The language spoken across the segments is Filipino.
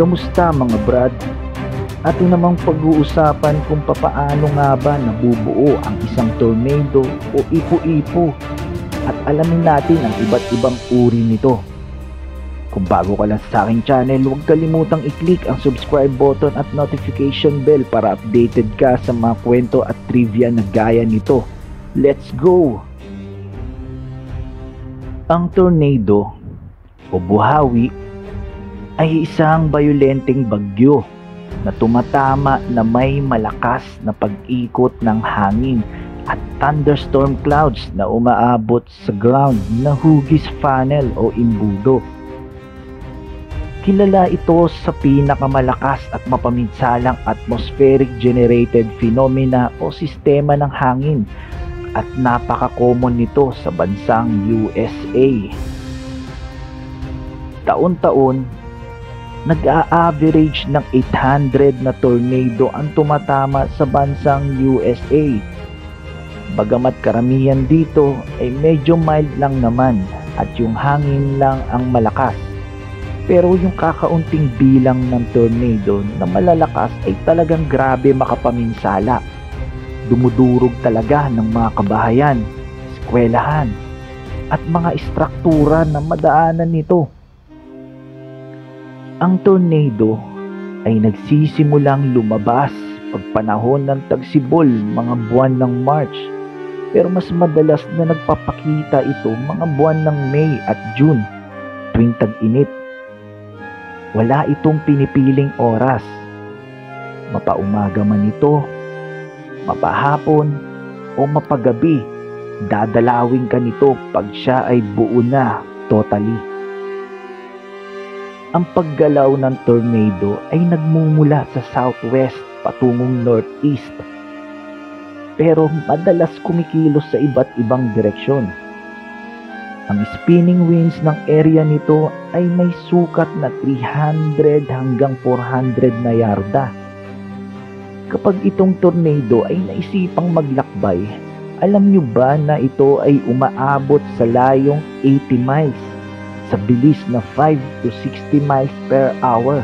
Kamusta mga brad? Atin namang pag-uusapan kung papaano nga ba nabubuo ang isang tornado o ipo-ipo at alamin natin ang iba't ibang uri nito. Kung bago ka lang sa aking channel, huwag kalimutang i-click ang subscribe button at notification bell para updated ka sa mga kwento at trivia na gaya nito. Let's go! Ang tornado o buhawi ay isang bayolenteng bagyo na tumatama na may malakas na pag-ikot ng hangin at thunderstorm clouds na umaabot sa ground na hugis funnel o imbudo. Kilala ito sa pinakamalakas at mapaminsalang atmospheric generated phenomena o sistema ng hangin at napaka-common nito sa bansang USA. Taon-taon, nag-a-average ng 800 na tornado ang tumatama sa bansang USA. Bagamat karamihan dito ay medyo mild lang naman at yung hangin lang ang malakas. Pero yung kakaunting bilang ng tornado na malalakas ay talagang grabe makapaminsala. Dumudurog talaga ng mga kabahayan, eskwelahan, at mga istruktura na madaanan nito. Ang tornado ay nagsisimulang lumabas pag panahon ng tagsibol mga buwan ng March pero mas madalas na nagpapakita ito mga buwan ng May at June tuwing tag-init. Wala itong pinipiling oras. Mapaumaga man ito, mapahapon o mapagabi, dadalawin ka nito pag siya ay buo na totally. Ang paggalaw ng tornado ay nagmumula sa southwest patungong northeast. Pero madalas kumikilos sa iba't ibang direksyon. Ang spinning winds ng area nito ay may sukat na 300 hanggang 400 na yarda. Kapag itong tornado ay naisipang maglakbay, alam nyo ba na ito ay umaabot sa layong 80 miles sa bilis na 5 to 60 miles per hour?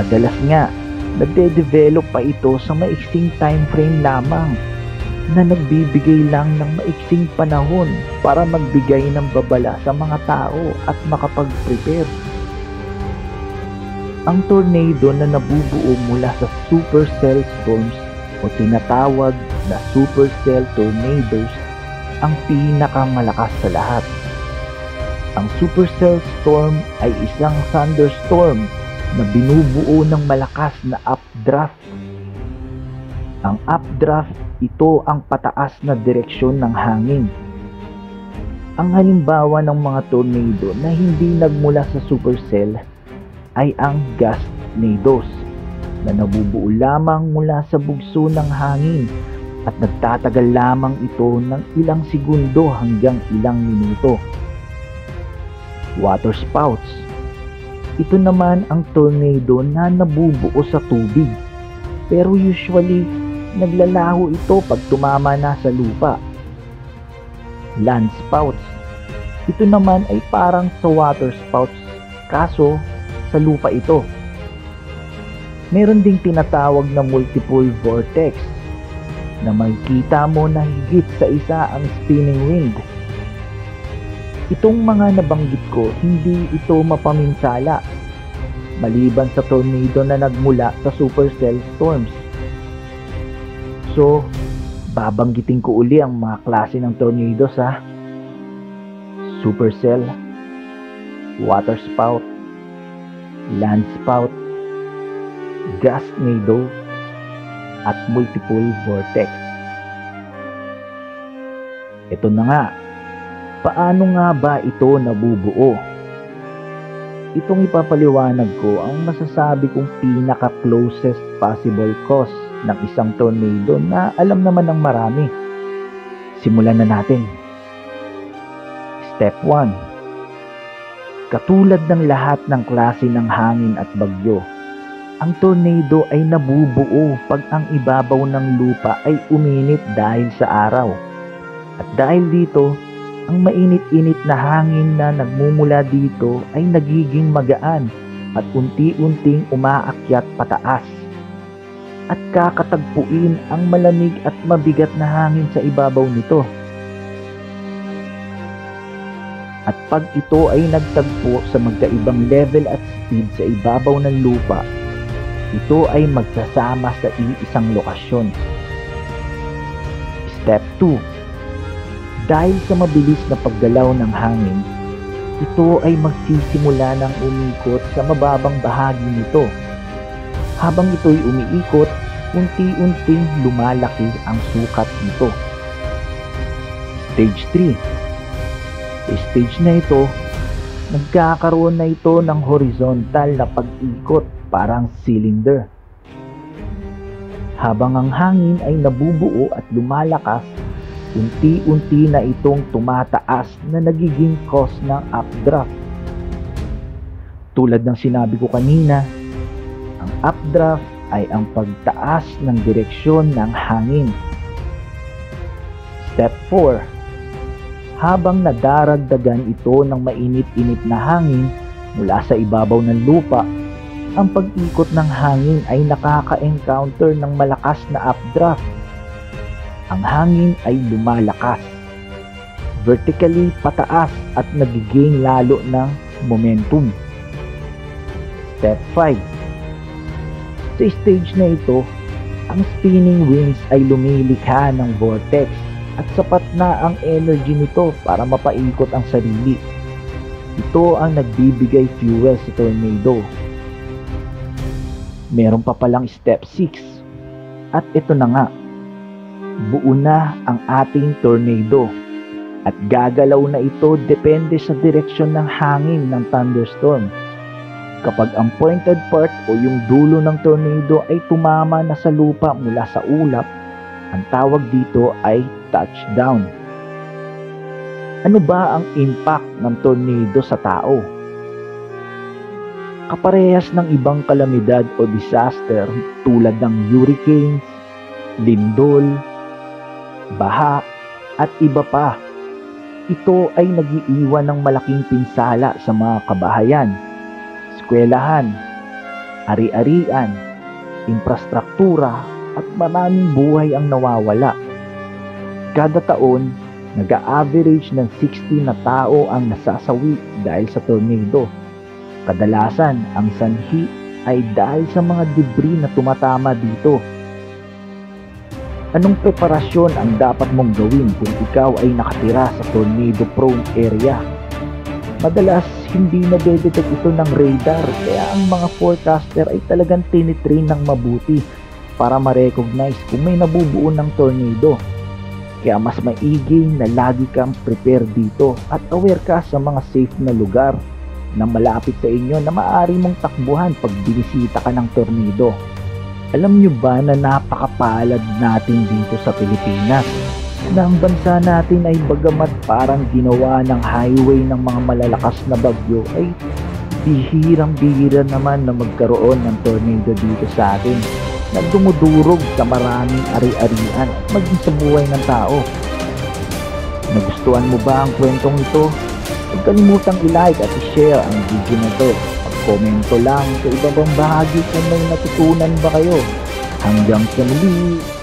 Madalas nga, nagde-develop pa ito sa maiksing time frame lamang na nagbibigay lang ng maiksing panahon para magbigay ng babala sa mga tao at makapag-prepare. Ang tornado na nabubuo mula sa supercell storms o tinatawag na supercell tornadoes ang pinakamalakas sa lahat. Ang supercell storm ay isang thunderstorm na binubuo ng malakas na updraft. Ang updraft, ito ang pataas na direksyon ng hangin. Ang halimbawa ng mga tornado na hindi nagmula sa supercell ay ang gas tornadoes na nabubuo lamang mula sa bugso ng hangin at nagtatagal lamang ito ng ilang segundo hanggang ilang minuto. Water spouts ito naman ang tornado na nabubuo sa tubig. Pero usually, naglalaho ito pag tumama na sa lupa. Land spouts. Ito naman ay parang sa water spouts, kaso sa lupa ito. Meron ding tinatawag na multiple vortex na makikita mo na higit sa isa ang spinning wind Itong mga nabanggit ko, hindi ito mapaminsala maliban sa tornado na nagmula sa supercell storms. So, babanggitin ko uli ang mga klase ng tornadoes ha. Supercell, water spout, land gas tornado, at multiple vortex. Ito na nga, Paano nga ba ito nabubuo? Itong ipapaliwanag ko ang masasabi kong pinaka-closest possible cause ng isang tornado na alam naman ng marami. Simulan na natin. Step 1. Katulad ng lahat ng klase ng hangin at bagyo, ang tornado ay nabubuo pag ang ibabaw ng lupa ay uminit dahil sa araw. At dahil dito, ang mainit-init na hangin na nagmumula dito ay nagiging magaan at unti-unting umaakyat pataas. At kakatagpuin ang malamig at mabigat na hangin sa ibabaw nito. At pag ito ay nagtagpo sa magkaibang level at speed sa ibabaw ng lupa, ito ay magsasama sa iisang lokasyon. Step 2 dahil sa mabilis na paggalaw ng hangin, ito ay magsisimula ng umikot sa mababang bahagi nito. Habang ito'y umiikot, unti-unting lumalaki ang sukat nito. Stage 3 Sa stage na ito, nagkakaroon na ito ng horizontal na pag-ikot parang cylinder. Habang ang hangin ay nabubuo at lumalakas, unti-unti na itong tumataas na nagiging cause ng updraft. Tulad ng sinabi ko kanina, ang updraft ay ang pagtaas ng direksyon ng hangin. Step 4. Habang nadaragdagan ito ng mainit-init na hangin mula sa ibabaw ng lupa, ang pag-ikot ng hangin ay nakaka-encounter ng malakas na updraft ang hangin ay lumalakas. Vertically pataas at nagigain lalo ng momentum. Step 5 Sa stage na ito, ang spinning wings ay lumilikha ng vortex at sapat na ang energy nito para mapaikot ang sarili. Ito ang nagbibigay fuel sa tornado. Meron pa palang step 6 at ito na nga buo na ang ating tornado at gagalaw na ito depende sa direksyon ng hangin ng thunderstorm. Kapag ang pointed part o yung dulo ng tornado ay tumama na sa lupa mula sa ulap, ang tawag dito ay touchdown. Ano ba ang impact ng tornado sa tao? Kaparehas ng ibang kalamidad o disaster tulad ng hurricanes, lindol, baha, at iba pa. Ito ay nagiiwan ng malaking pinsala sa mga kabahayan, eskwelahan, ari-arian, infrastruktura at maraming buhay ang nawawala. Kada taon, nag-average ng 60 na tao ang nasasawi dahil sa tornado. Kadalasan, ang sanhi ay dahil sa mga debris na tumatama dito Anong preparasyon ang dapat mong gawin kung ikaw ay nakatira sa tornado-prone area? Madalas, hindi na-detect ito ng radar kaya ang mga forecaster ay talagang tinitrain ng mabuti para ma-recognize kung may nabubuo ng tornado. Kaya mas maigi na lagi kang prepare dito at aware ka sa mga safe na lugar na malapit sa inyo na maaari mong takbuhan pag binisita ka ng tornado. Alam nyo ba na napakapalad natin dito sa Pilipinas? Na ang bansa natin ay bagamat parang ginawa ng highway ng mga malalakas na bagyo ay bihirang-bihira naman na magkaroon ng tornado dito sa atin na dumudurog sa maraming ari-arian at maging sa buhay ng tao. Nagustuhan mo ba ang kwentong ito? Huwag kalimutang i-like at i-share ang video na to Komento lang sa ibang bahagi kung may natutunan ba kayo. Hanggang sa muli!